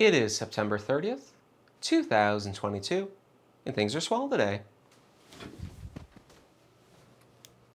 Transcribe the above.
It is September 30th, 2022, and things are swell today.